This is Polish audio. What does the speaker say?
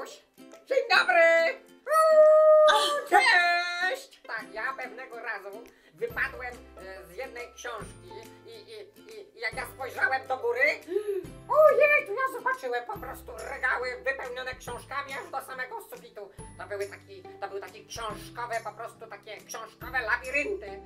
Piotruś. Dzień dobry! Uuu, Cześć! Tak, ja pewnego razu wypadłem e, z jednej książki i, i, i jak ja spojrzałem do góry, ojej, tu ja zobaczyłem po prostu regały wypełnione książkami aż do samego sufitu. To były taki, to były takie książkowe, po prostu takie książkowe labirynty.